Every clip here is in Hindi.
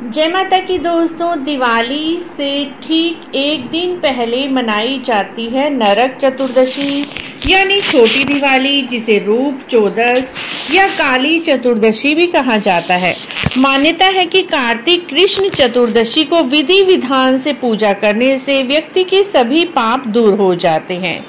जय माता की दोस्तों, दिवाली से ठीक एक दिन पहले मनाई जाती है नरक चतुर्दशी, यानी छोटी दिवाली, जिसे रूप चौदस या काली चतुर्दशी भी कहा जाता है। मान्यता है कि कार्तिक कृष्ण चतुर्दशी को विधि विधान से पूजा करने से व्यक्ति के सभी पाप दूर हो जाते हैं।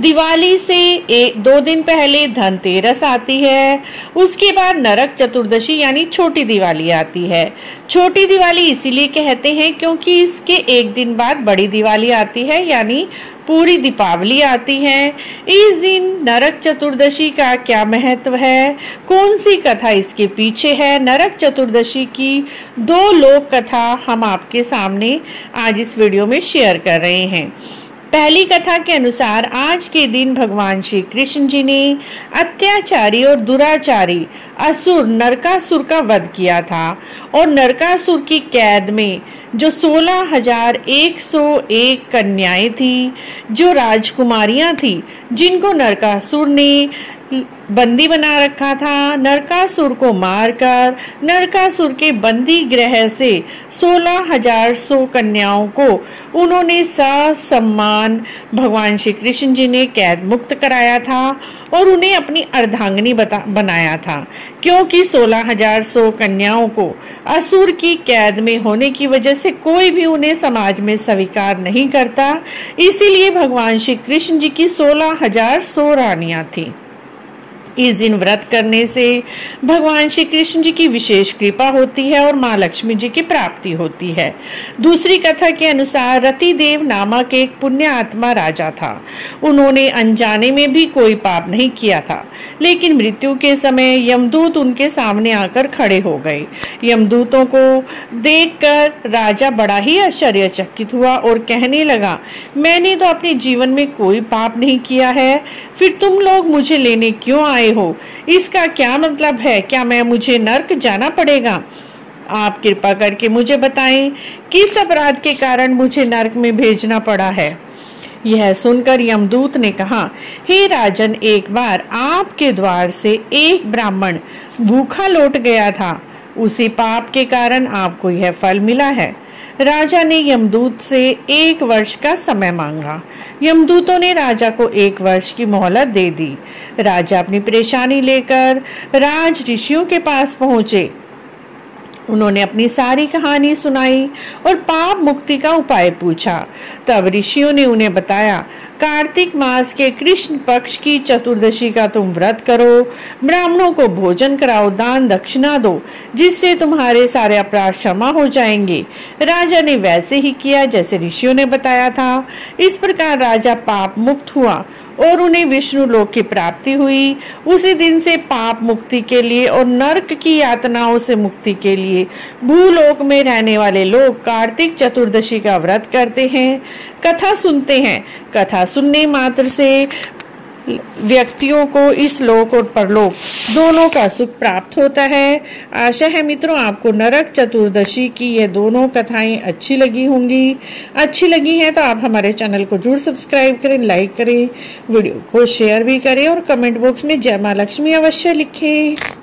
दिवाली से एक, दो दिन पहले धनतेरस आती है। उसके बाद नरक चतुर्दशी यानी छोटी दिवाली आती है। छोटी दिवाली इसीलिए कहते हैं क्योंकि इसके एक दिन बाद बड़ी दिवाली आती है, यानी पूरी दीपावली आती है। इस दिन नरक चतुर्दशी का क्या महत्व है? कौन सी कथा इसके पीछे है? नरक चतुर्दशी की दो लोक कथा हम आपके सामने आज इस वीडियो में शेयर कर रहे हैं। पहली कथा के अनुसार आज के दिन भगवान श्री कृष्ण जी ने अत्याचारी और दुराचारी असुर, नरकासुर का वध किया था और नरकासुर की कैद में जो सोलह हज़ार एक सौ एक कन्याएँ थी, जो राजकुमारियाँ थी, जिनको नरकासुर ने बंदी बना रखा था, नरकासुर को मारकर नरकासुर के बंदी ग्रह से सोलह हज़ार सौ कन्याओं को उन्होंने सम्मान भगवान श्री कृष्ण जी ने कैद मुक्त कराया था और उन्हें अपनी अर्धांगनी बनाया था। क्योंकि सोलह हज़ार सौ कन्याओं को असुर की कैद में होने की वजह से कोई भी उन्हें समाज में स्वीकार नहीं करता। इसीलिए भगवान श्री कृष्ण जी की सोलह हज़ार सौ रानियाँ थी। इस दिन व्रत करने से भगवान श्री कृष्ण जी की विशेष कृपा होती है और माँ लक्ष्मी जी की प्राप्ति होती है। दूसरी कथा के अनुसार रति देव नामक एक पुण्य आत्मा राजा था। उन्होंने अनजाने में भी कोई पाप नहीं किया था, लेकिन मृत्यु के समय यमदूत उनके सामने आकर खड़े हो गए। यमदूतों को देखकर राजा बड़ा ही आश्चर्यचकित हुआ और कहने लगा, मैंने तो अपने जीवन में कोई पाप नहीं किया है, फिर तुम लोग मुझे लेने क्यों आए हो। इसका क्या मतलब है? क्या मैं, मुझे नर्क जाना पड़ेगा? आप कृपा करके मुझे बताएँ, किस अपराध के कारण मुझे नर्क में भेजना पड़ा है? यह सुनकर यमदूत ने कहा, हे राजन, एक बार आपके द्वार से एक ब्राह्मण भूखा लौट गया था। उसी पाप के कारण आपको यह फल मिला है। राजा ने यमदूत से एक वर्ष का समय मांगा। यमदूतों ने राजा को एक वर्ष की मोहलत दे दी। राजा अपनी परेशानी लेकर राज ऋषियों के पास पहुँचे। उन्होंने अपनी सारी कहानी सुनाई और पाप मुक्ति का उपाय पूछा। तब ऋषियों ने उन्हें बताया, कार्तिक मास के कृष्ण पक्ष की चतुर्दशी का तुम व्रत करो, ब्राह्मणों को भोजन कराओ, दान दक्षिणा दो, जिससे तुम्हारे सारे अपराध क्षमा हो जाएँगे। राजा ने वैसे ही किया जैसे ऋषियों ने बताया था। इस प्रकार राजा पाप मुक्त हुआ और उन्हें विष्णु लोक की प्राप्ति हुई। उसी दिन से पाप मुक्ति के लिए और नरक की यातनाओं से मुक्ति के लिए भूलोक में रहने वाले लोग कार्तिक चतुर्दशी का व्रत करते हैं। कथा सुनते हैं। कथा सुनने मात्र से व्यक्तियों को इस लोक और परलोक, दोनों का सुख प्राप्त होता है। आशा है मित्रों, आपको नरक चतुर्दशी की ये दोनों कथाएँ अच्छी लगी होंगी। अच्छी लगी हैं तो आप हमारे चैनल को ज़रूर सब्सक्राइब करें, लाइक करें, वीडियो को शेयर भी करें और कमेंट बॉक्स में जय माँ लक्ष्मी अवश्य लिखें।